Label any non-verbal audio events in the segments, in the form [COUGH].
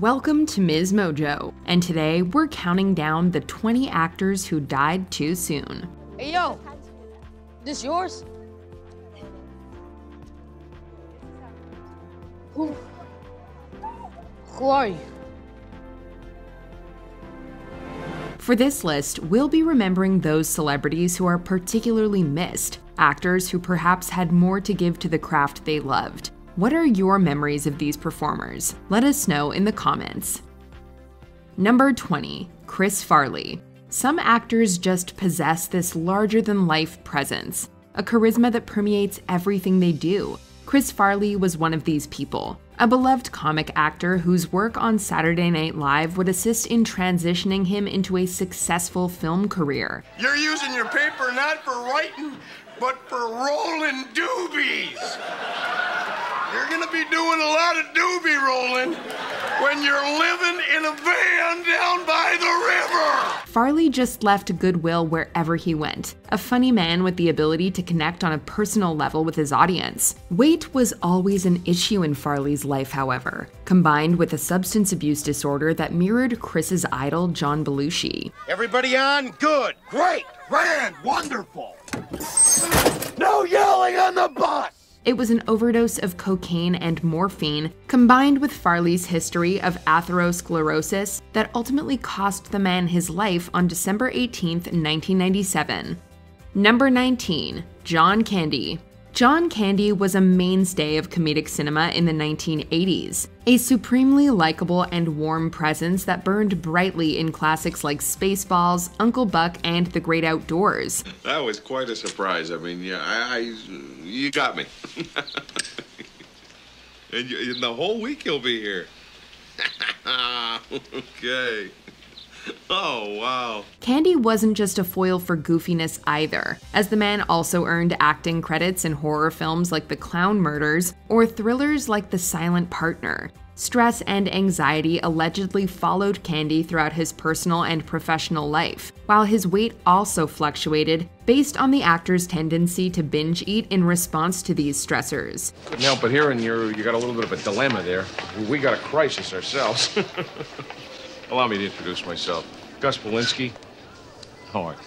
Welcome to Ms. Mojo, and today we're counting down the 20 actors who died too soon. Hey yo, this yours? Who? Who are you? For this list, we'll be remembering those celebrities who are particularly missed, actors who perhaps had more to give to the craft they loved. What are your memories of these performers? Let us know in the comments. Number 20, Chris Farley. Some actors just possess this larger than life presence, a charisma that permeates everything they do. Chris Farley was one of these people, a beloved comic actor whose work on Saturday Night Live would assist in transitioning him into a successful film career. You're using your paper not for writing, but for rolling doobies. You're gonna be doing a lot of doobie rolling when you're living in a van down by the river. Farley just left goodwill wherever he went, a funny man with the ability to connect on a personal level with his audience. Weight was always an issue in Farley's life, however, combined with a substance abuse disorder that mirrored Chris's idol, John Belushi. Everybody on? Good. Great. Grand. Wonderful. No yelling on the bus. It was an overdose of cocaine and morphine, combined with Farley's history of atherosclerosis, that ultimately cost the man his life on December 18, 1997. Number 19, John Candy. John Candy was a mainstay of comedic cinema in the 1980s, a supremely likable and warm presence that burned brightly in classics like Spaceballs, Uncle Buck, and The Great Outdoors. That was quite a surprise. I mean, yeah, I, I you got me. [LAUGHS] and, you, and the whole week you'll be here. [LAUGHS] okay. [LAUGHS] Oh, wow. Candy wasn't just a foil for goofiness either, as the man also earned acting credits in horror films like The Clown Murders or thrillers like The Silent Partner. Stress and anxiety allegedly followed Candy throughout his personal and professional life, while his weight also fluctuated based on the actor's tendency to binge eat in response to these stressors. Couldn't help but hearing you, you got a little bit of a dilemma there. We got a crisis ourselves. [LAUGHS] Allow me to introduce myself. Gus Polinski. How are you?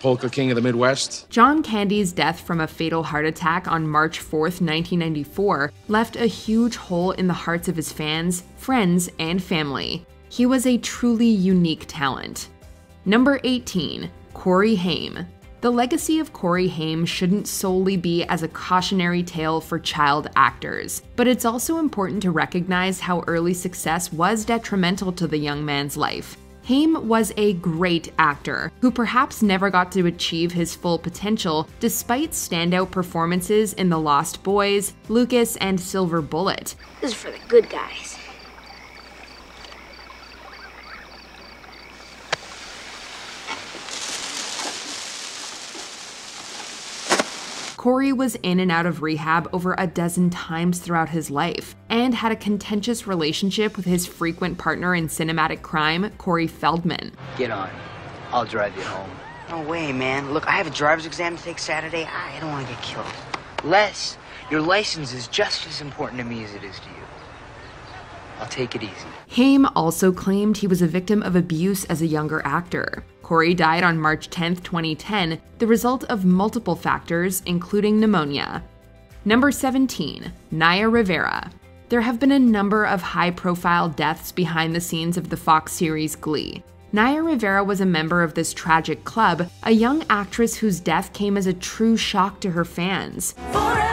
Polka King of the Midwest. John Candy's death from a fatal heart attack on March 4, 1994, left a huge hole in the hearts of his fans, friends, and family. He was a truly unique talent. Number 18, Corey Haim. The legacy of Corey Haim shouldn't solely be as a cautionary tale for child actors, but it's also important to recognize how early success was detrimental to the young man's life. Haim was a great actor who perhaps never got to achieve his full potential despite standout performances in The Lost Boys, Lucas, and Silver Bullet. This is for the good guys. Corey was in and out of rehab over a dozen times throughout his life and had a contentious relationship with his frequent partner in cinematic crime, Corey Feldman. Get on. I'll drive you home. No way, man. Look, I have a driver's exam to take Saturday. I don't want to get killed. Les, your license is just as important to me as it is to you. I'll take it easy. Haim also claimed he was a victim of abuse as a younger actor. Corey died on March 10, 2010, the result of multiple factors, including pneumonia. Number 17, Naya Rivera. There have been a number of high profile deaths behind the scenes of the Fox series Glee. Naya Rivera was a member of this tragic club, a young actress whose death came as a true shock to her fans. Forever,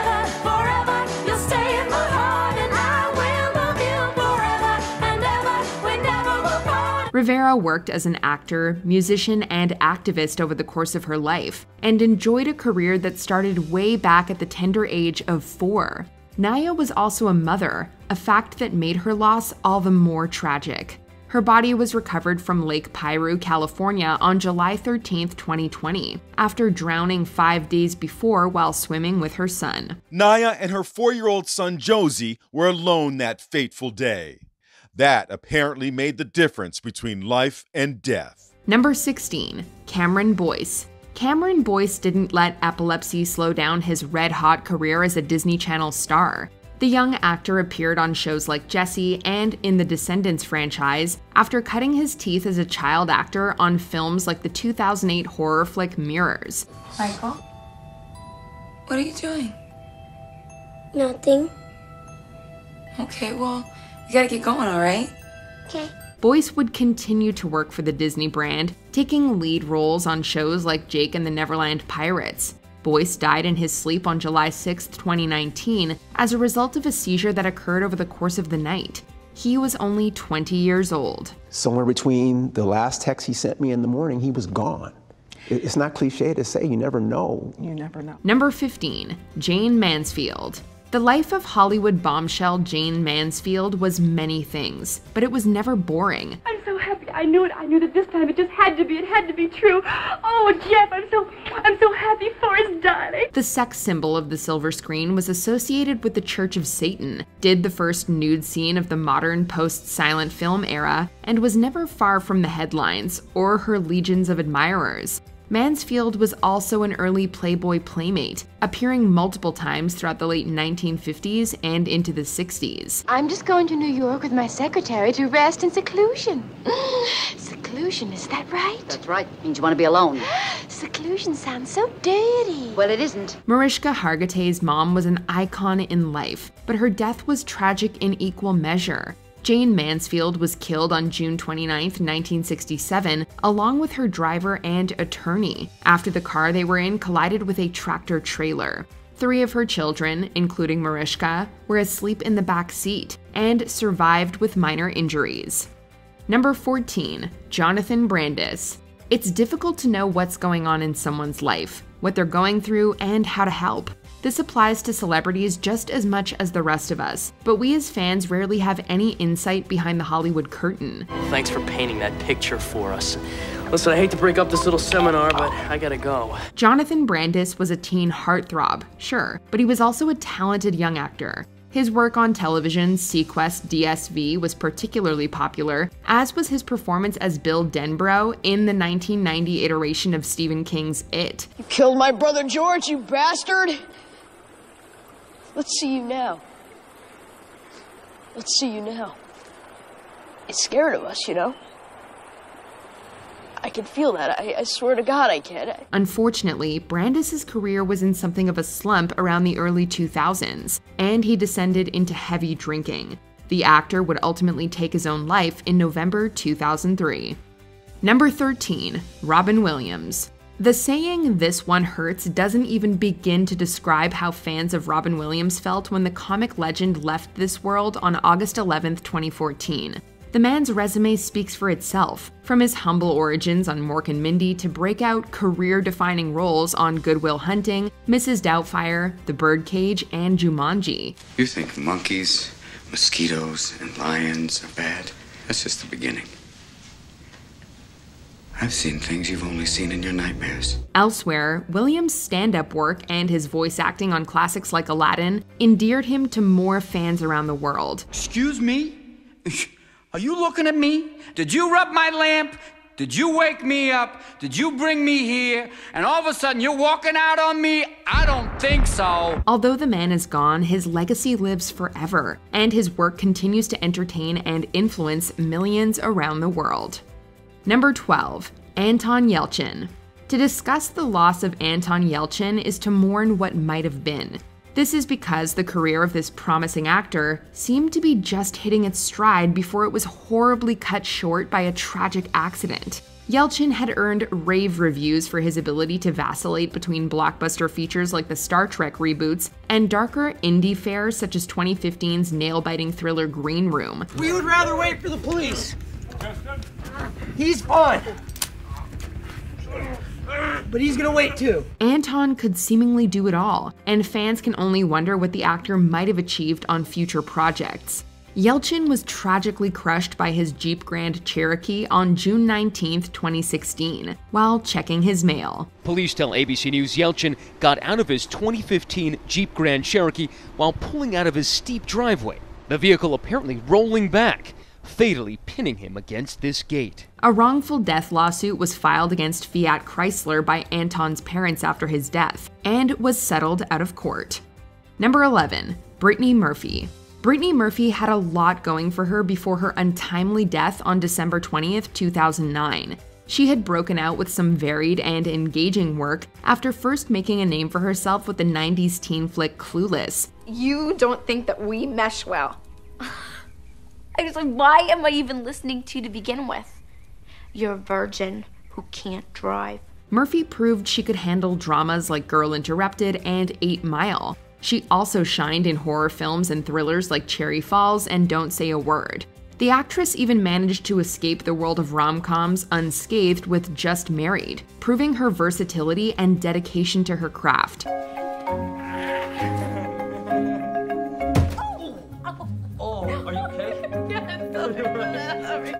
Rivera worked as an actor, musician, and activist over the course of her life, and enjoyed a career that started way back at the tender age of four. Naya was also a mother, a fact that made her loss all the more tragic. Her body was recovered from Lake Piru, California on July 13, 2020, after drowning five days before while swimming with her son. Naya and her four year old son Josey were alone that fateful day. That apparently made the difference between life and death. Number 16, Cameron Boyce. Cameron Boyce didn't let epilepsy slow down his red hot career as a Disney Channel star. The young actor appeared on shows like Jessie and in the Descendants franchise after cutting his teeth as a child actor on films like the 2008 horror flick Mirrors. Michael? What are you doing? Nothing. Okay, well, you gotta get going, alright? Okay. Boyce would continue to work for the Disney brand, taking lead roles on shows like Jake and the Neverland Pirates. Boyce died in his sleep on July 6, 2019, as a result of a seizure that occurred over the course of the night. He was only 20 years old. Somewhere between the last text he sent me in the morning, he was gone. It's not cliche to say, you never know. You never know. Number 15, Jayne Mansfield. The life of Hollywood bombshell Jayne Mansfield was many things, but it was never boring. I'm so happy. I knew it. I knew that this time it just had to be. It had to be true. Oh, Jeff, I'm so I'm so happy Forrest died. The sex symbol of the silver screen was associated with the Church of Satan, did the first nude scene of the modern post silent film era, and was never far from the headlines or her legions of admirers. Mansfield was also an early Playboy playmate, appearing multiple times throughout the late 1950s and into the 60s. I'm just going to New York with my secretary to rest in seclusion. [GASPS] seclusion, is that right? That's right. Means you want to be alone. [GASPS] Seclusion sounds so dirty. Well, it isn't. Mariska Hargitay's mom was an icon in life, but her death was tragic in equal measure. Jayne Mansfield was killed on June 29, 1967, along with her driver and attorney, after the car they were in collided with a tractor trailer. Three of her children, including Mariska, were asleep in the back seat and survived with minor injuries. Number 14, Jonathan Brandis. It's difficult to know what's going on in someone's life, what they're going through, and how to help. This applies to celebrities just as much as the rest of us, but we as fans rarely have any insight behind the Hollywood curtain. Thanks for painting that picture for us. Listen, I hate to break up this little seminar, but I gotta go. Jonathan Brandis was a teen heartthrob, sure, but he was also a talented young actor. His work on television, seaQuest DSV, was particularly popular, as was his performance as Bill Denbrough in the 1990 iteration of Stephen King's It. You killed my brother George, you bastard! Let's see you now. Let's see you now. It's scared of us, you know? I can feel that. I, I swear to God I can. Unfortunately, Brandis's career was in something of a slump around the early 2000s, and he descended into heavy drinking. The actor would ultimately take his own life in November 2003. Number 13, Robin Williams. The saying, this one hurts, doesn't even begin to describe how fans of Robin Williams felt when the comic legend left this world on August 11, 2014. The man's resume speaks for itself, from his humble origins on Mork and Mindy to breakout career defining roles on Good Will Hunting, Mrs. Doubtfire, The Birdcage, and Jumanji. You think monkeys, mosquitoes, and lions are bad? That's just the beginning. I've seen things you've only seen in your nightmares. Elsewhere, Williams' stand up work and his voice acting on classics like Aladdin endeared him to more fans around the world. Excuse me? [LAUGHS] Are you looking at me? Did you rub my lamp? Did you wake me up? Did you bring me here? And all of a sudden you're walking out on me? I don't think so. Although the man is gone, his legacy lives forever, and his work continues to entertain and influence millions around the world. Number 12, Anton Yelchin. To discuss the loss of Anton Yelchin is to mourn what might have been. This is because the career of this promising actor seemed to be just hitting its stride before it was horribly cut short by a tragic accident. Yelchin had earned rave reviews for his ability to vacillate between blockbuster features like the Star Trek reboots and darker indie fares such as 2015's nail biting thriller Green Room. We would rather wait for the police. He's fine. But he's gonna wait too. Anton could seemingly do it all, and fans can only wonder what the actor might have achieved on future projects. Yelchin was tragically crushed by his Jeep Grand Cherokee on June 19, 2016, while checking his mail. Police tell ABC News Yelchin got out of his 2015 Jeep Grand Cherokee while pulling out of his steep driveway, the vehicle apparently rolling back, fatally pinning him against this gate. A wrongful death lawsuit was filed against Fiat Chrysler by Anton's parents after his death, and was settled out of court. Number 11, Brittany Murphy. Brittany Murphy had a lot going for her before her untimely death on December 20th, 2009. She had broken out with some varied and engaging work after first making a name for herself with the 90s teen flick Clueless. You don't think that we mesh well. I was like, why am I even listening to you to begin with? You're a virgin who can't drive. Murphy proved she could handle dramas like Girl Interrupted and 8 Mile. She also shined in horror films and thrillers like Cherry Falls and Don't Say a Word. The actress even managed to escape the world of rom coms unscathed with Just Married, proving her versatility and dedication to her craft.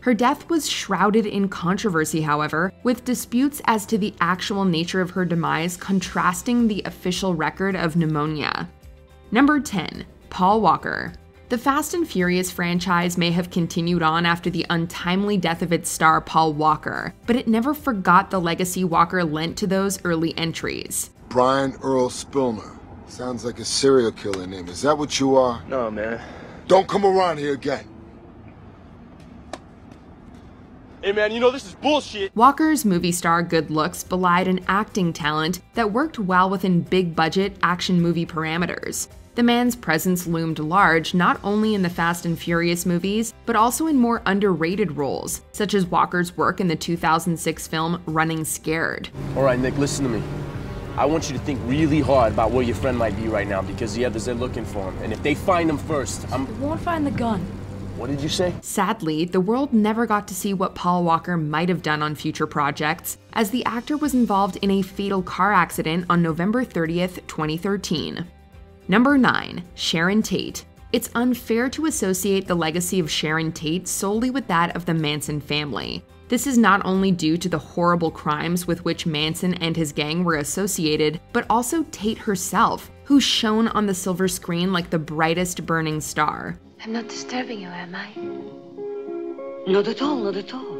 Her death was shrouded in controversy, however, with disputes as to the actual nature of her demise contrasting the official record of pneumonia. Number 10. Paul Walker. The Fast and Furious franchise may have continued on after the untimely death of its star Paul Walker, but it never forgot the legacy Walker lent to those early entries. Brian Earl Spilner. Sounds like a serial killer name. Is that what you are? No, man. Don't come around here again. Hey, man, you know this is bullshit. Walker's movie star good looks belied an acting talent that worked well within big budget action movie parameters. The man's presence loomed large not only in the Fast and Furious movies, but also in more underrated roles, such as Walker's work in the 2006 film Running Scared. All right, Nick, listen to me. I want you to think really hard about where your friend might be right now because the others are looking for him. And if they find him first, I'm. Won't find the gun. What did you say? Sadly, the world never got to see what Paul Walker might have done on future projects, as the actor was involved in a fatal car accident on November 30th, 2013. Number 9. Sharon Tate. It's unfair to associate the legacy of Sharon Tate solely with that of the Manson family. This is not only due to the horrible crimes with which Manson and his gang were associated, but also Tate herself, who shone on the silver screen like the brightest burning star. I'm not disturbing you, am I? Not at all, not at all.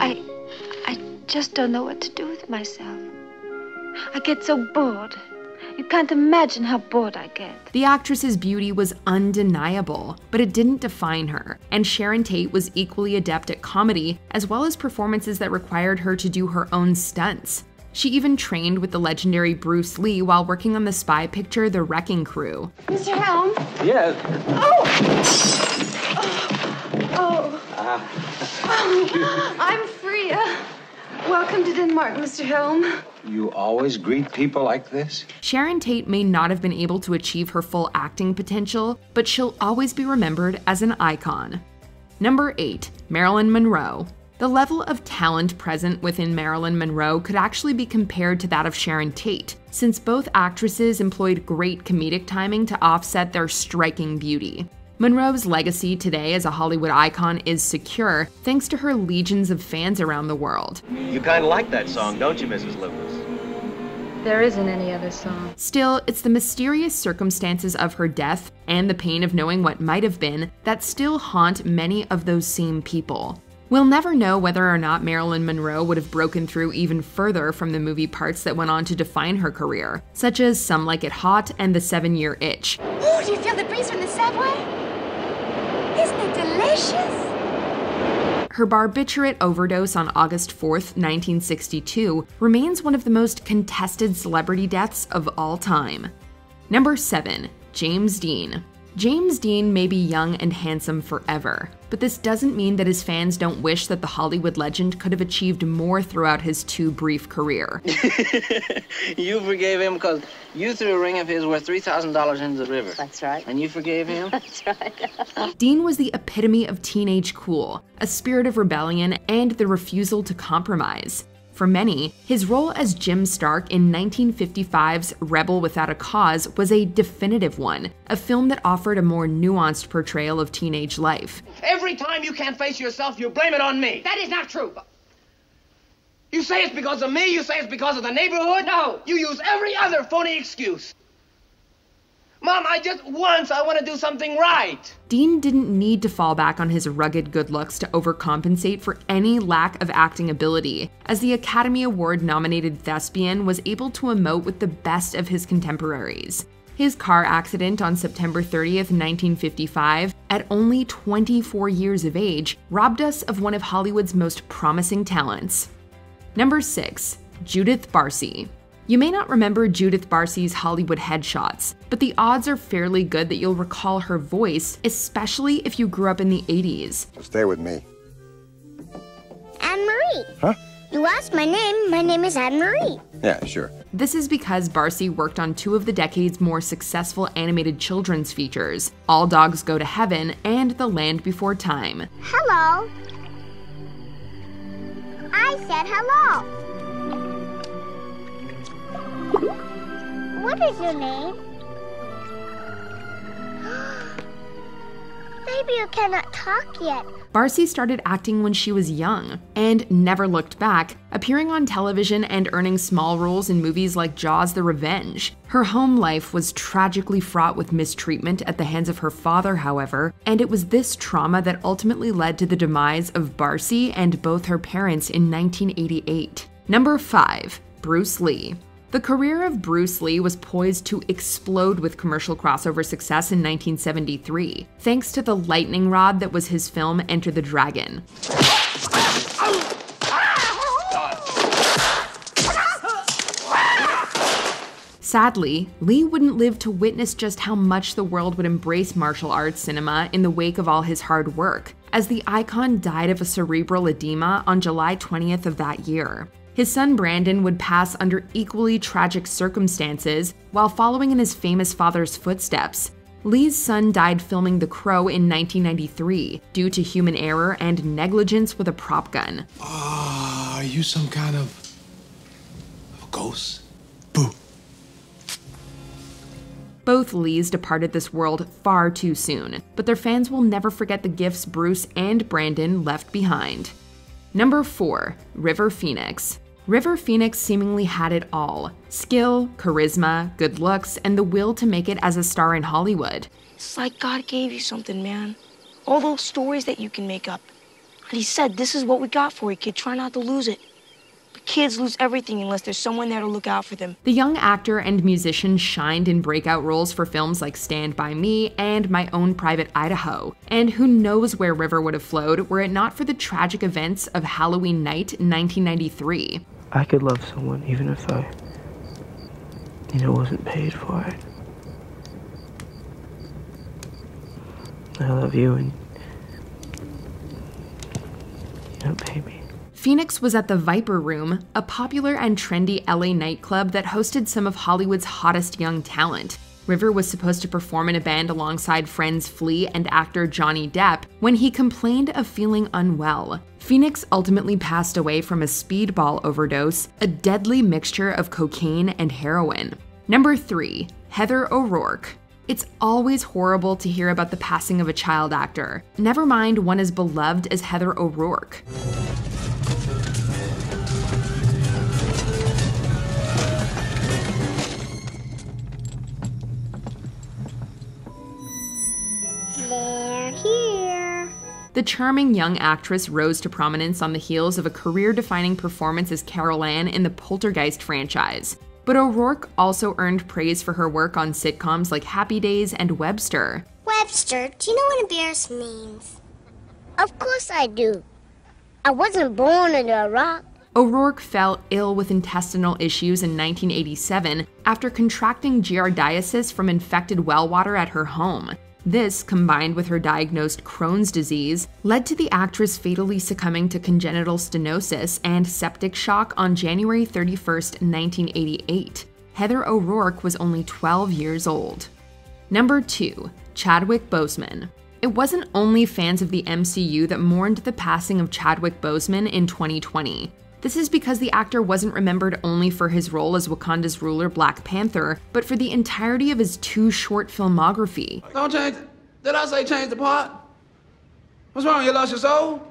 I. I just don't know what to do with myself. I get so bored. You can't imagine how bored I get. The actress's beauty was undeniable, but it didn't define her, and Sharon Tate was equally adept at comedy, as well as performances that required her to do her own stunts. She even trained with the legendary Bruce Lee while working on the spy picture The Wrecking Crew. Mr. Helm? Yeah. Oh. Oh. oh. Ah. I'm Freya. Uh, welcome to Denmark, Mr. Helm. You always greet people like this? Sharon Tate may not have been able to achieve her full acting potential, but she'll always be remembered as an icon. Number 8. Marilyn Monroe. The level of talent present within Marilyn Monroe could actually be compared to that of Sharon Tate, since both actresses employed great comedic timing to offset their striking beauty. Monroe's legacy today as a Hollywood icon is secure thanks to her legions of fans around the world. You kind of like that song, don't you, Mrs. Lucas? There isn't any other song. Still, it's the mysterious circumstances of her death and the pain of knowing what might have been that still haunt many of those same people. We'll never know whether or not Marilyn Monroe would have broken through even further from the movie parts that went on to define her career, such as Some Like It Hot and The Seven Year Itch. Ooh, do you feel the breeze from the subway? Isn't it delicious? Her barbiturate overdose on August 4, 1962, remains one of the most contested celebrity deaths of all time. Number 7. James Dean. James Dean may be young and handsome forever, but this doesn't mean that his fans don't wish that the Hollywood legend could have achieved more throughout his too brief career. [LAUGHS] You forgave him because you threw a ring of his worth $3,000 into the river. That's right. And you forgave him? [LAUGHS] That's right. [LAUGHS] Dean was the epitome of teenage cool, a spirit of rebellion, and the refusal to compromise. For many, his role as Jim Stark in 1955's Rebel Without a Cause was a definitive one, a film that offered a more nuanced portrayal of teenage life. Every time you can't face yourself, you blame it on me. That is not true. You say it's because of me, you say it's because of the neighborhood. No. You use every other phony excuse. Mom, I just once I want to do something right. Dean didn't need to fall back on his rugged good looks to overcompensate for any lack of acting ability, as the Academy Award nominated thespian was able to emote with the best of his contemporaries. His car accident on September 30th, 1955, at only 24 years of age, robbed us of one of Hollywood's most promising talents. Number 6. Judith Barsi. You may not remember Judith Barsi's Hollywood headshots, but the odds are fairly good that you'll recall her voice, especially if you grew up in the 80s. Stay with me. Anne Marie. Huh? You asked my name. My name is Anne Marie. Yeah, sure. This is because Barsi worked on two of the decade's more successful animated children's features All Dogs Go to Heaven and The Land Before Time. Hello. I said hello. What is your name? [GASPS] Maybe you cannot talk yet. Barsi started acting when she was young and never looked back, appearing on television and earning small roles in movies like Jaws the Revenge. Her home life was tragically fraught with mistreatment at the hands of her father, however, and it was this trauma that ultimately led to the demise of Barsi and both her parents in 1988. Number 5. Bruce Lee. The career of Bruce Lee was poised to explode with commercial crossover success in 1973, thanks to the lightning rod that was his film Enter the Dragon. Sadly, Lee wouldn't live to witness just how much the world would embrace martial arts cinema in the wake of all his hard work, as the icon died of a cerebral edema on July 20th of that year. His son Brandon would pass under equally tragic circumstances while following in his famous father's footsteps. Lee's son died filming The Crow in 1993 due to human error and negligence with a prop gun. Ah, are you some kind of, ghost? Both Lees departed this world far too soon, but their fans will never forget the gifts Bruce and Brandon left behind. Number 4. River Phoenix. River Phoenix seemingly had it all skill, charisma, good looks, and the will to make it as a star in Hollywood. It's like God gave you something, man. All those stories that you can make up. And he said, This is what we got for you, kid. Try not to lose it. But kids lose everything unless there's someone there to look out for them. The young actor and musician shined in breakout roles for films like Stand By Me and My Own Private Idaho. And who knows where River would have flowed were it not for the tragic events of Halloween night 1993. I could love someone even if I, you know, wasn't paid for it. I love you and you don't pay me. Phoenix was at the Viper Room, a popular and trendy LA nightclub that hosted some of Hollywood's hottest young talent. River was supposed to perform in a band alongside friends Flea and actor Johnny Depp when he complained of feeling unwell. Phoenix ultimately passed away from a speedball overdose, a deadly mixture of cocaine and heroin. Number 3. Heather O'Rourke. It's always horrible to hear about the passing of a child actor. Never mind one as beloved as Heather O'Rourke. The charming young actress rose to prominence on the heels of a career defining performance as Carol Anne in the Poltergeist franchise. But O'Rourke also earned praise for her work on sitcoms like Happy Days and Webster. Webster, do you know what embarrass means? Of course I do. I wasn't born under a rock. O'Rourke fell ill with intestinal issues in 1987 after contracting giardiasis from infected well water at her home. This, combined with her diagnosed Crohn's disease, led to the actress fatally succumbing to congenital stenosis and septic shock on January 31, 1988. Heather O'Rourke was only 12 years old. Number 2. Chadwick Boseman. It wasn't only fans of the MCU that mourned the passing of Chadwick Boseman in 2020. This is because the actor wasn't remembered only for his role as Wakanda's ruler Black Panther, but for the entirety of his too short filmography. Don't change. Did I say change the part? What's wrong? You lost your soul?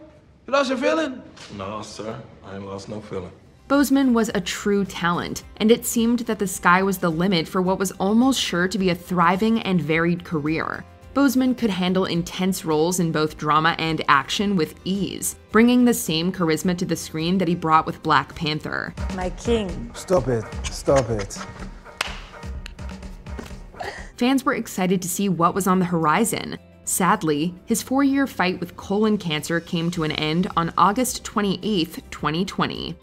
You lost your feeling? No, sir. I ain't lost no feeling. Boseman was a true talent, and it seemed that the sky was the limit for what was almost sure to be a thriving and varied career. Boseman could handle intense roles in both drama and action with ease, bringing the same charisma to the screen that he brought with Black Panther. My king. Stop it. Stop it. fans were excited to see what was on the horizon. Sadly, his four year fight with colon cancer came to an end on August 28, 2020.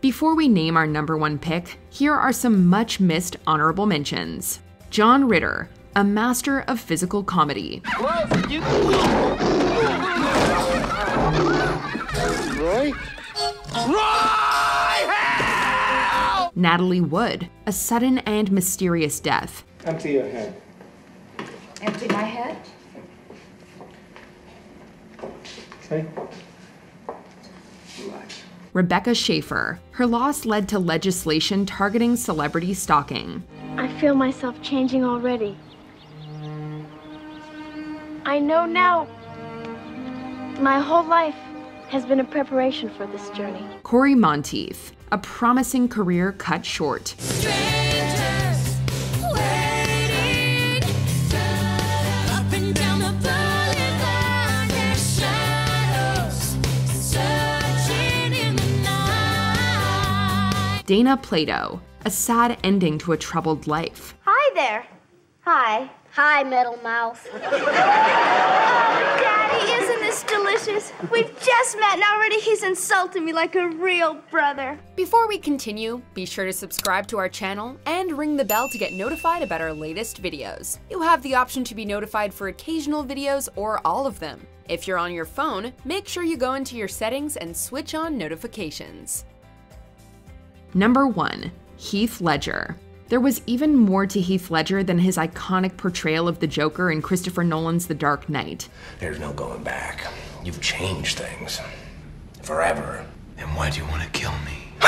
Before we name our number one pick, here are some much missed honorable mentions. John Ritter, a master of physical comedy. Roy? Natalie Wood, a sudden and mysterious death. Empty your head. Empty my head? Okay? Rebecca Schaeffer. Her loss led to legislation targeting celebrity stalking. I feel myself changing already. I know now my whole life has been a preparation for this journey. Cory Monteith. A promising career cut short. Dana Plato, a sad ending to a troubled life. Hi there. Hi. Hi, Metal Mouth. Oh, Daddy, isn't this delicious? We've just met and already he's insulting me like a real brother. Before we continue, be sure to subscribe to our channel and ring the bell to get notified about our latest videos. You have the option to be notified for occasional videos or all of them. If you're on your phone, make sure you go into your settings and switch on notifications. Number 1. Heath Ledger. There was even more to Heath Ledger than his iconic portrayal of the Joker in Christopher Nolan's The Dark Knight. There's no going back. You've changed things. Forever. Then why do you want to kill me? [LAUGHS]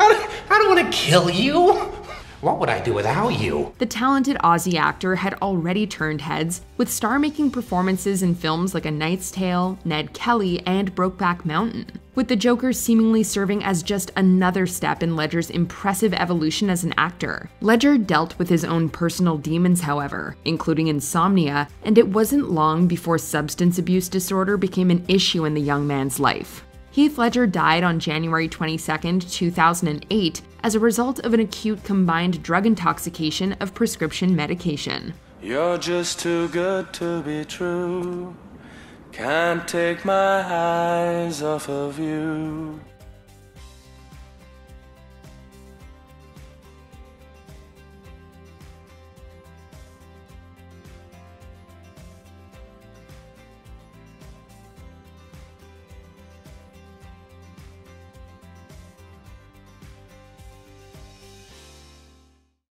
I don't want to kill you. What would I do without you? The talented Aussie actor had already turned heads, with star making performances in films like A Knight's Tale, Ned Kelly, and Brokeback Mountain. With the Joker seemingly serving as just another step in Ledger's impressive evolution as an actor. Ledger dealt with his own personal demons, however, including insomnia, and it wasn't long before substance abuse disorder became an issue in the young man's life. Heath Ledger died on January 22, 2008, as a result of an acute combined drug intoxication of prescription medication. You're just too good to be true. Can't take my eyes off of you.